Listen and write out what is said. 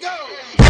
go.